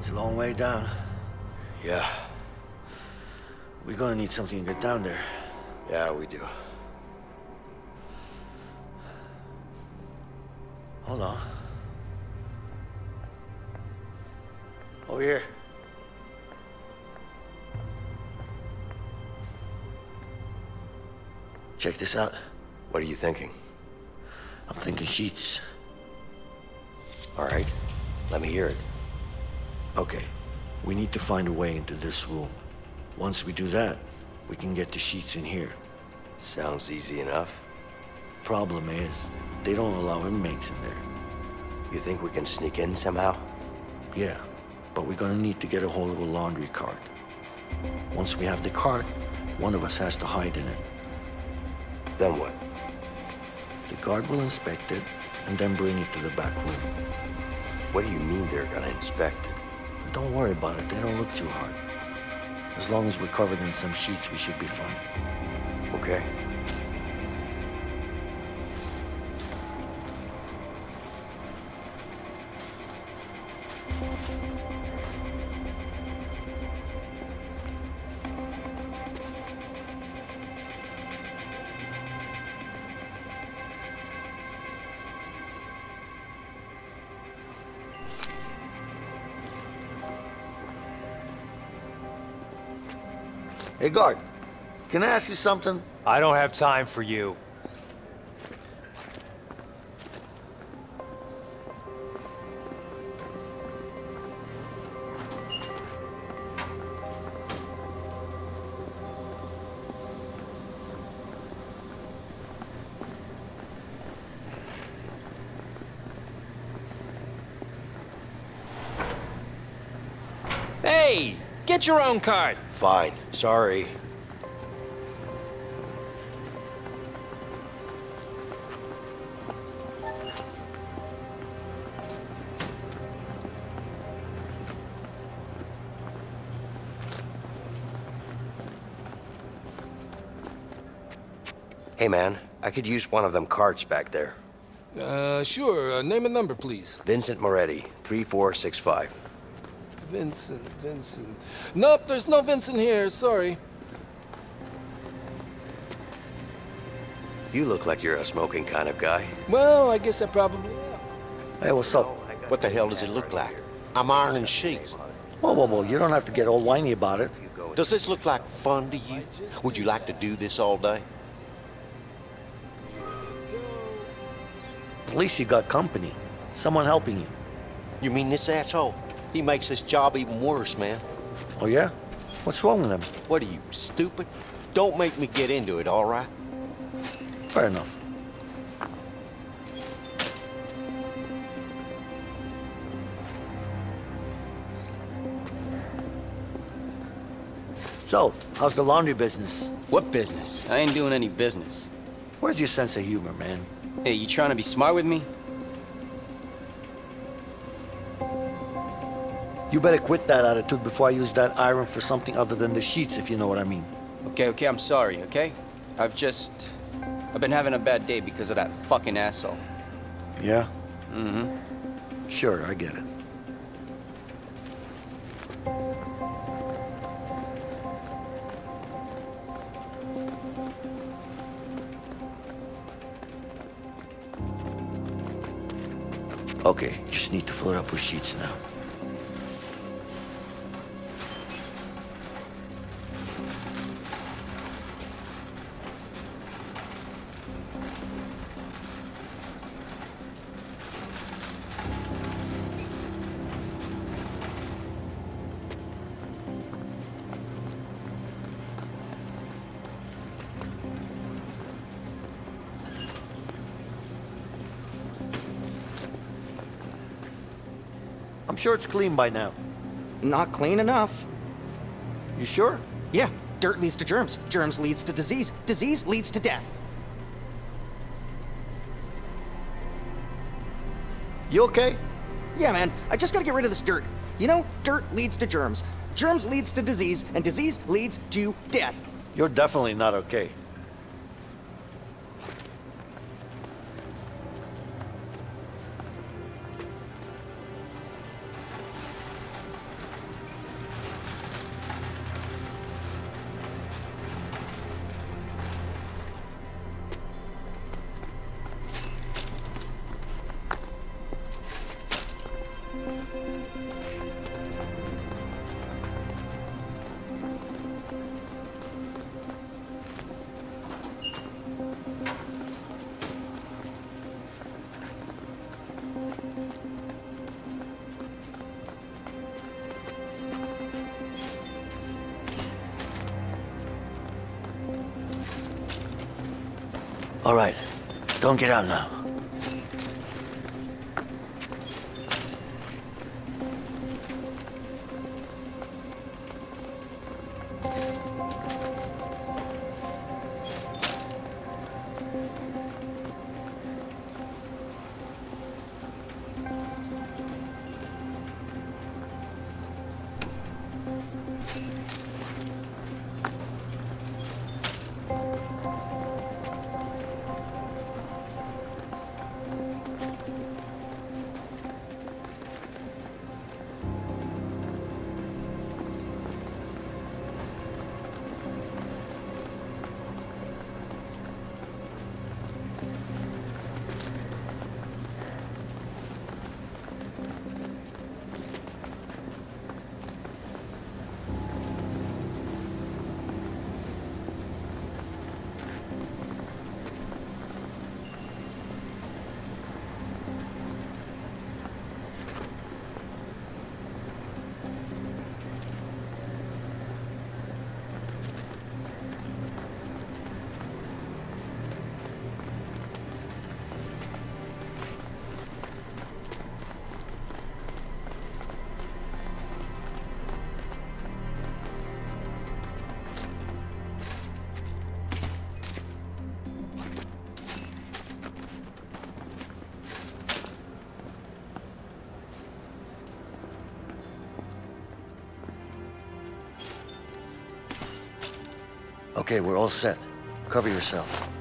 It's a long way down. Yeah, We're gonna need something to get down there. yeah, we do. Hold on. Over here. Check this out. What are you thinking? I'm thinking sheets. All right, let me hear it. Okay, we need to find a way into this room. Once we do that, we can get the sheets in here. Sounds easy enough. Problem is, they don't allow inmates in there. You think we can sneak in somehow? Yeah, but we're gonna need to get a hold of a laundry cart. Once we have the cart, one of us has to hide in it. Then what? The guard will inspect it and then bring it to the back room. What do you mean they're gonna inspect it? Don't worry about it, they don't look too hard. As long as we're covered in some sheets, we should be fine. Okay. Hey, guard, can I ask you something? I don't have time for you. Hey, get your own card. Fine. Sorry. Hey man, I could use one of them carts back there. Uh, sure. Uh, name and number, please. Vincent Moretti, 3465. Vincent, Vincent. Nope, there's no Vincent here. Sorry. You look like you're a smoking kind of guy. Well, I guess I probably am. Hey, what's up? What the hell does it look like? I'm ironing sheets. Whoa, whoa, whoa, you don't have to get all whiny about it. Does this look like fun to you? Would you like to do this all day? At least you got company. Someone helping you. You mean this asshole? He makes this job even worse, man. Oh, yeah? What's wrong with him? What are you, stupid? Don't make me get into it, all right? Fair enough. So, how's the laundry business? What business? I ain't doing any business. Where's your sense of humor, man? Hey, you trying to be smart with me? You better quit that attitude before I use that iron for something other than the sheets, if you know what I mean. Okay, okay, I'm sorry, okay? I've just... I've been having a bad day because of that fucking asshole. Yeah? Mm-hmm. Sure, I get it. Okay, just need to fill it up with sheets now. I'm sure it's clean by now. Not clean enough. You sure? Yeah, dirt leads to germs. Germs leads to disease. Disease leads to death. You okay? Yeah, man, I just gotta get rid of this dirt. You know, dirt leads to germs. Germs leads to disease, and disease leads to death. You're definitely not okay. All right, don't get out now. Okay, we're all set. Cover yourself.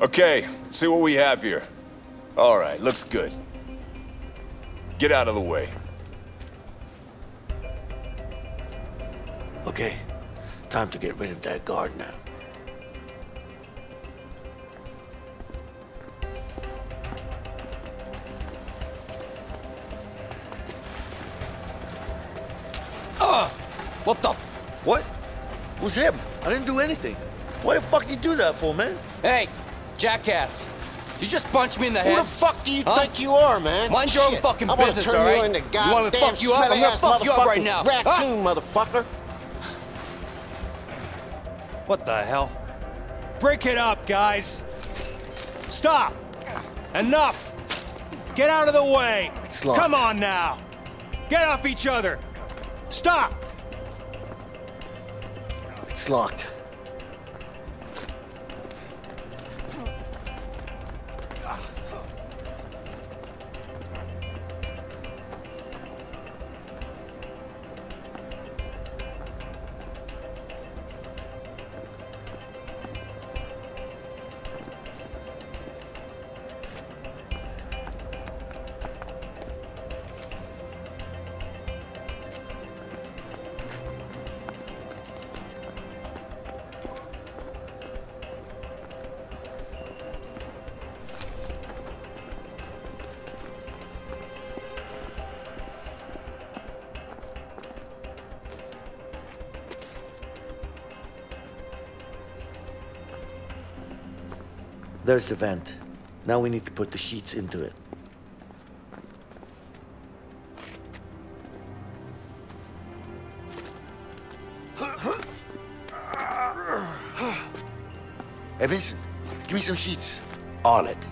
Okay, see what we have here. All right, looks good. Get out of the way. Okay, time to get rid of that guard now. Ah, what the? What? Who's him? I didn't do anything. Why the fuck you do that for, man? Hey, jackass. You just punched me in the Who head. Who the fuck do you Huh? think you are, man? Mind your own fucking I wanna business, turn all right? You, into You want me to goddamn fuck you up? I'm gonna fuck you up right now. Raccoon, motherfucker. What the hell? Break it up, guys! Stop! Enough! Get out of the way! It's locked. Come on now! Get off each other! Stop! It's locked. There's the vent. Now we need to put the sheets into it. Hey, Vincent, give me some sheets. On it.